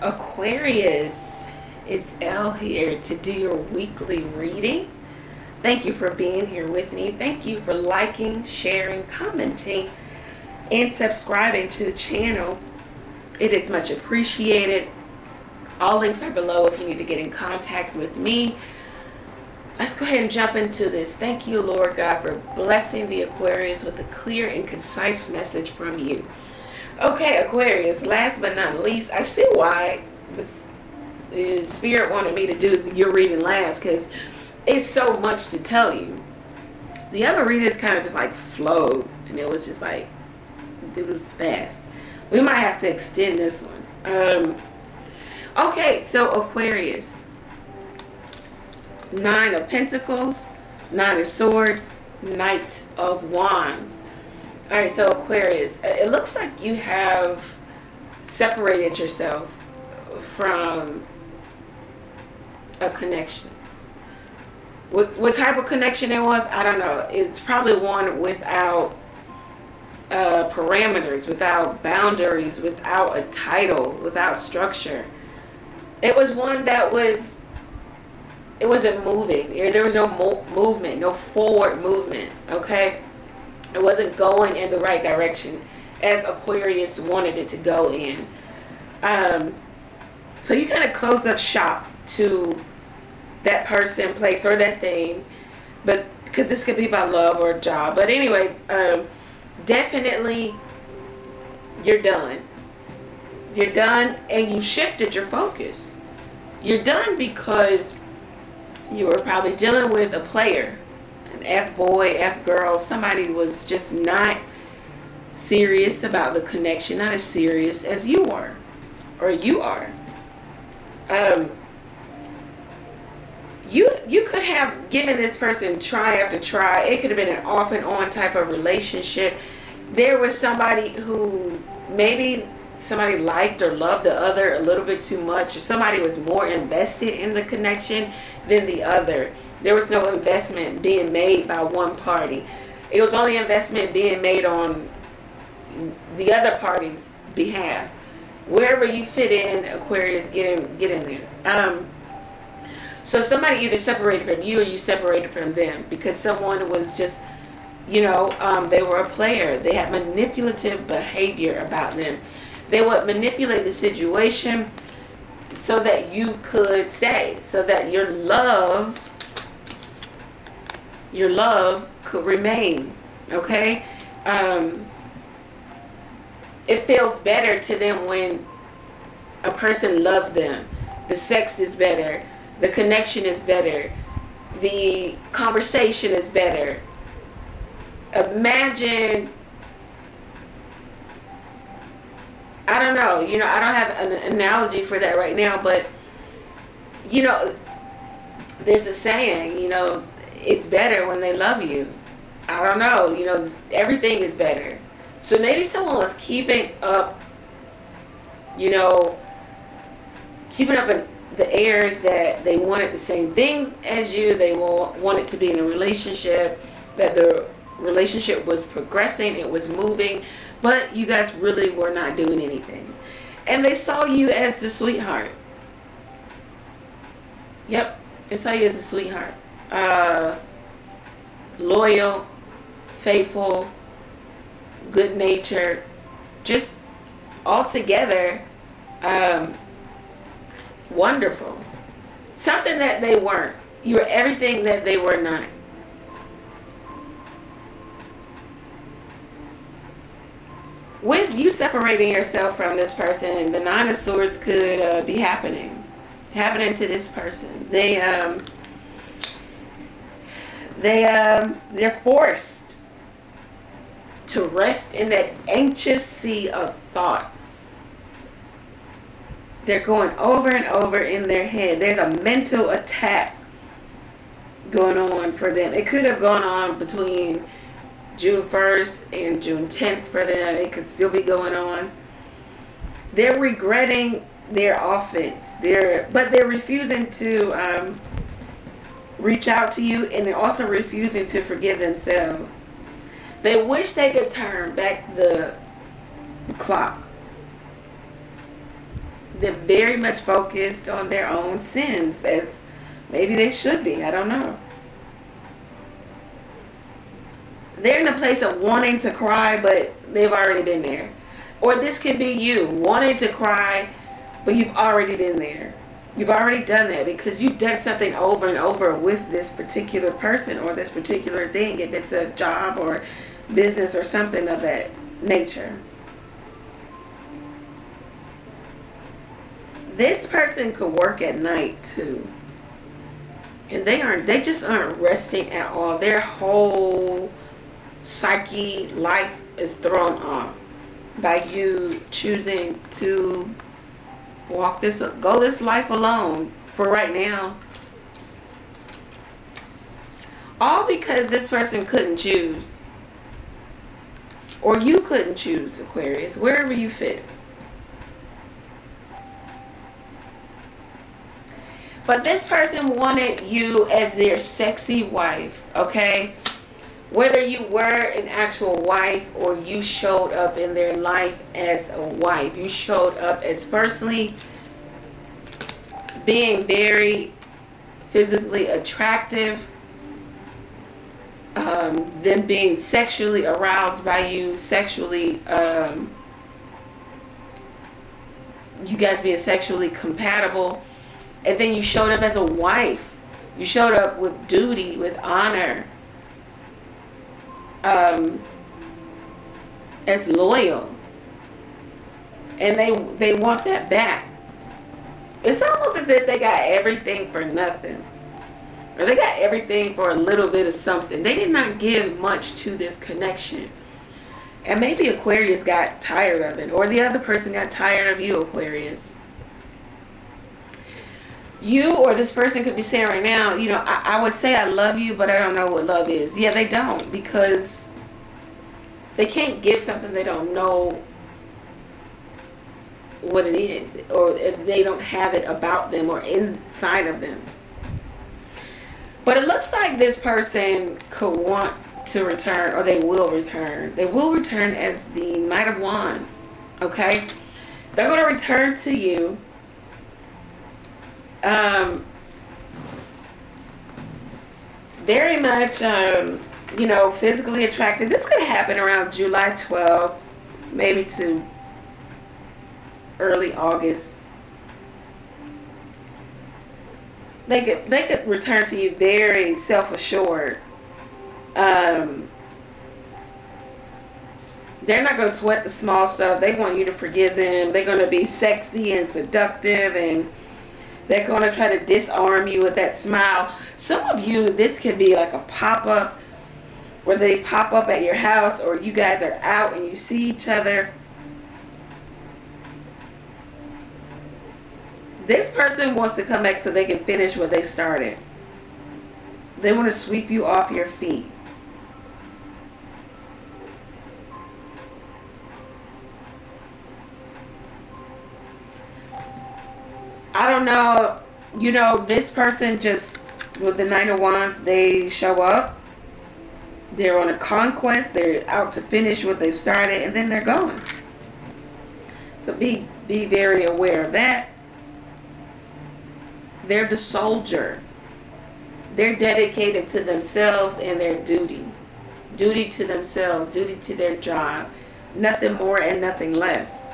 Aquarius, it's Elle here to do your weekly reading. Thank you for being here with me. Thank you for liking, sharing, commenting, and subscribing to the channel. It is much appreciated. All links are below if you need to get in contact with me. Let's go ahead and jump into this. Thank you, Lord God, for blessing the Aquarius with a clear and concise message from you. Okay, Aquarius, last but not least, I see why the Spirit wanted me to do your reading last because it's so much to tell you. The other readings kind of just like flowed and it was just like, it was fast. We might have to extend this one. Um, okay, so Aquarius. Nine of Pentacles, Nine of Swords, Knight of Wands. All right, so Aquarius, it looks like you have separated yourself from a connection. What, what type of connection it was, I don't know. It's probably one without uh, parameters, without boundaries, without a title, without structure. It was one that was, it wasn't moving. There was no mo movement, no forward movement, okay? It wasn't going in the right direction as Aquarius wanted it to go in. Um, so you kind of close up shop to that person, place, or that thing. But because this could be about love or job. But anyway, um, definitely you're done. You're done and you shifted your focus. You're done because you were probably dealing with a player an F boy, F girl, somebody was just not serious about the connection, not as serious as you are, or you are. Um, you you could have given this person try after try. It could have been an off and on type of relationship. There was somebody who maybe somebody liked or loved the other a little bit too much or somebody was more invested in the connection than the other there was no investment being made by one party. It was only investment being made on the other party's behalf. Wherever you fit in aquarius get in get in there. Um so somebody either separated from you or you separated from them because someone was just you know um, they were a player. They had manipulative behavior about them. They would manipulate the situation so that you could stay, so that your love, your love could remain. Okay? Um, it feels better to them when a person loves them. The sex is better. The connection is better. The conversation is better. Imagine I don't know. You know, I don't have an analogy for that right now, but you know, there's a saying, you know, it's better when they love you. I don't know. You know, everything is better. So maybe someone was keeping up, you know, keeping up in the airs that they wanted the same thing as you. They wanted to be in a relationship, that the relationship was progressing, it was moving, but you guys really were not doing anything. And they saw you as the sweetheart. Yep, they saw you as a sweetheart. Uh, loyal, faithful, good natured, just altogether um, wonderful. Something that they weren't. You were everything that they were not. with you separating yourself from this person, the Nine of Swords could uh, be happening, happening to this person. They um, they um, they're forced to rest in that anxious sea of thoughts. They're going over and over in their head. There's a mental attack going on for them. It could have gone on between June 1st and June 10th for them. It could still be going on. They're regretting their offense. They're but they're refusing to um, reach out to you, and they're also refusing to forgive themselves. They wish they could turn back the clock. they're very much focused on their own sins as maybe they should be. I don't know. They're in a place of wanting to cry, but they've already been there. Or this could be you wanting to cry, but you've already been there. You've already done that because you've done something over and over with this particular person or this particular thing, if it's a job or business or something of that nature. This person could work at night too. And they aren't they just aren't resting at all. Their whole psyche life is thrown off by you choosing to walk this go this life alone for right now. All because this person couldn't choose. Or you couldn't choose aquarius. Wherever you fit. But this person wanted you as their sexy wife okay whether you were an actual wife or you showed up in their life as a wife you showed up as firstly being very physically attractive um, being sexually aroused by you sexually um, you guys being sexually compatible and then you showed up as a wife. You showed up with duty with honor um, as loyal, and they they want that back. It's almost as if they got everything for nothing, or they got everything for a little bit of something. They did not give much to this connection. And maybe Aquarius got tired of it, or the other person got tired of you, Aquarius you or this person could be saying right now, you know, I, I, would say I love you, but I don't know what love is. Yeah, they don't because they can't give something they don't know what it is or if they don't have it about them or inside of them. But it looks like this person could want to return or they will return. They will return as the Knight of Wands. Okay? They're going to return to you um, very much, um, you know, physically attracted. This could happen around July 12th, maybe to early August. They could they could return to you very self assured. Um, they're not going to sweat the small stuff. They want you to forgive them. They're going to be sexy and seductive and they're going to try to disarm you with that smile. Some of you, this can be like a pop-up where they pop up at your house or you guys are out and you see each other. This person wants to come back so they can finish what they started. They want to sweep you off your feet. I don't know. You know, this person just, with the Nine of Wands, they show up. They're on a conquest. They're out to finish what they started, and then they're gone. So be, be very aware of that. They're the soldier. They're dedicated to themselves and their duty. Duty to themselves, duty to their job. Nothing more and nothing less.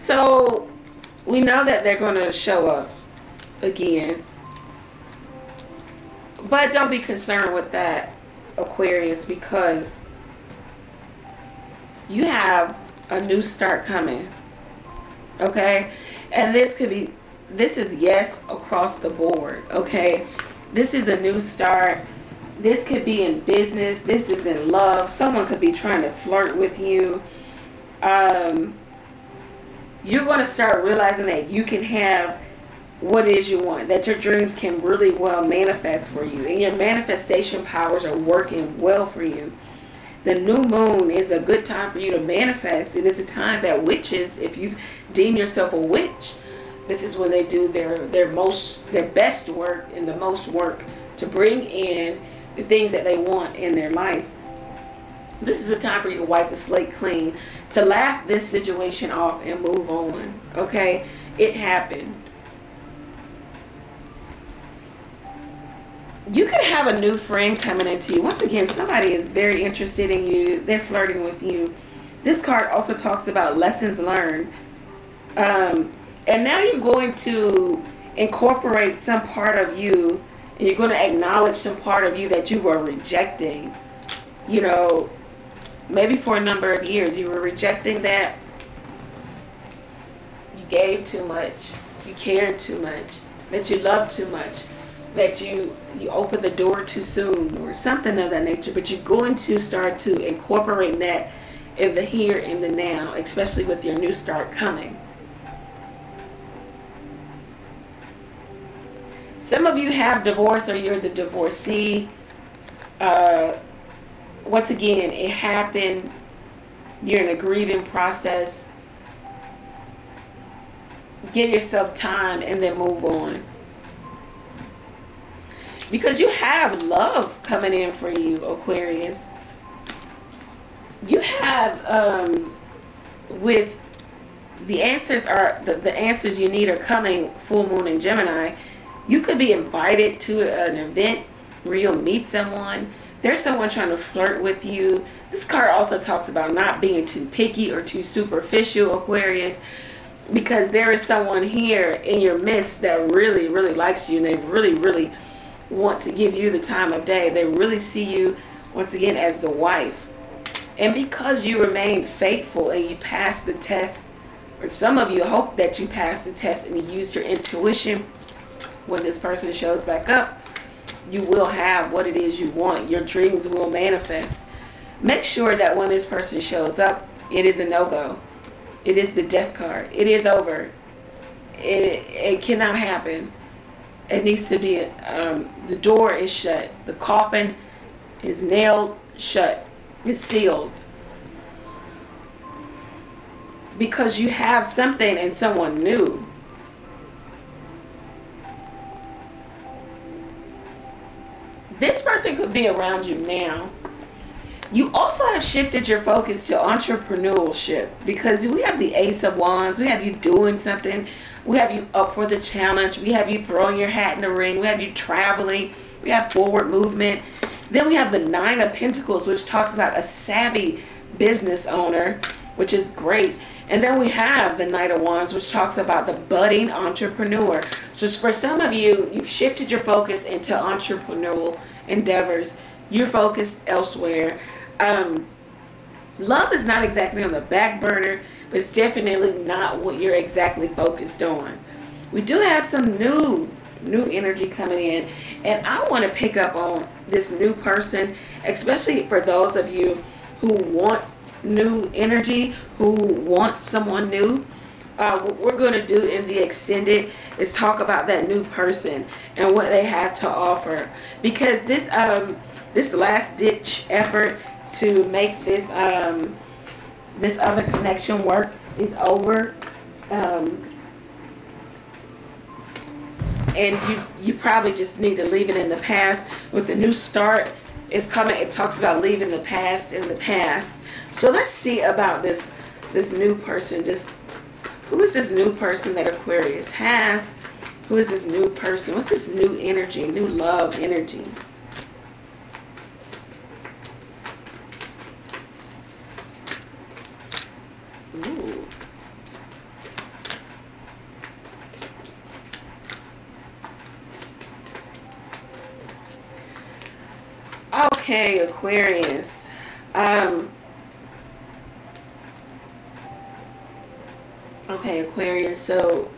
So we know that they're going to show up again. But don't be concerned with that, Aquarius, because you have a new start coming. Okay? And this could be, this is yes across the board. Okay? This is a new start. This could be in business. This is in love. Someone could be trying to flirt with you. Um, you're going to start realizing that you can have what it is you want, that your dreams can really well manifest for you, and your manifestation powers are working well for you. The new moon is a good time for you to manifest. It is a time that witches, if you deem yourself a witch, this is when they do their their most their best work and the most work to bring in the things that they want in their life. This is a time for you to wipe the slate clean, to laugh this situation off and move on. Okay? It happened. You could have a new friend coming into you. Once again, somebody is very interested in you. They're flirting with you. This card also talks about lessons learned. Um, and now you're going to incorporate some part of you and you're going to acknowledge some part of you that you were rejecting. You know, maybe for a number of years you were rejecting that. You gave too much. You cared too much. That you loved too much. That you you opened the door too soon or something of that nature. But you're going to start to incorporate that in the here and the now, especially with your new start coming. Some of you have divorced or you're the divorcee. Uh, once again, it happened. You're in a grieving process. Give yourself time and then move on. Because you have love coming in for you, Aquarius. You have, um, with the answers are, the, the answers you need are coming full moon in Gemini you could be invited to an event where you'll meet someone. There's someone trying to flirt with you. This card also talks about not being too picky or too superficial, Aquarius, because there is someone here in your midst that really, really likes you and they really, really want to give you the time of day. They really see you, once again, as the wife. And because you remain faithful and you pass the test, or some of you hope that you pass the test and you use your intuition when this person shows back up, you will have what it is you want. Your dreams will manifest. Make sure that when this person shows up, it is a no-go. It is the death card. It is over. It, it cannot happen. It needs to be, um, the door is shut. The coffin is nailed shut. It's sealed. Because you have something and someone new. This person could be around you now. You also have shifted your focus to entrepreneurship because we have the Ace of Wands. We have you doing something. We have you up for the challenge. We have you throwing your hat in the ring. We have you traveling. We have forward movement. Then we have the Nine of Pentacles, which talks about a savvy business owner, which is great. And then we have the Knight of Wands, which talks about the budding entrepreneur. So for some of you, you've shifted your focus into entrepreneurial endeavors. You're focused elsewhere. Um, love is not exactly on the back burner, but it's definitely not what you're exactly focused on. We do have some new new energy coming in and I want to pick up on this new person especially for those of you who want new energy, who want someone new, uh, what we're going to do in the extended is talk about that new person and what they have to offer. Because this um, this last ditch effort to make this um, this other connection work is over. Um, and you you probably just need to leave it in the past with the new start is coming it talks about leaving the past in the past so let's see about this this new person. Just who is this new person that Aquarius has? Who is this new person? What's this new energy, new love energy? Ooh. Okay, Aquarius. Um, Okay, Aquarius. So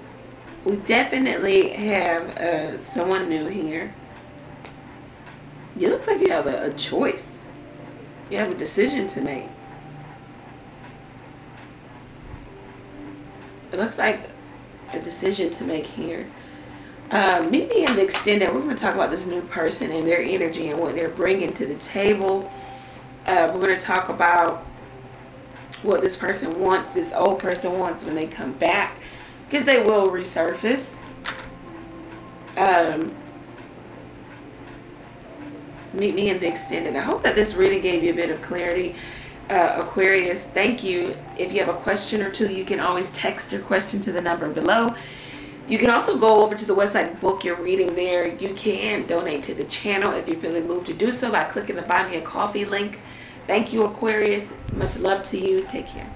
we definitely have uh, someone new here. You look like you have a, a choice. You have a decision to make. It looks like a decision to make here. Uh, me in the extended. We're going to talk about this new person and their energy and what they're bringing to the table. Uh, we're going to talk about what this person wants, this old person wants when they come back. Because they will resurface. Um, Meet me in the extended. I hope that this reading gave you a bit of clarity. Uh, Aquarius, thank you. If you have a question or two, you can always text your question to the number below. You can also go over to the website, book your reading there. You can donate to the channel if you're feeling moved to do so by clicking the Buy Me a Coffee link. Thank you, Aquarius. Much love to you. Take care.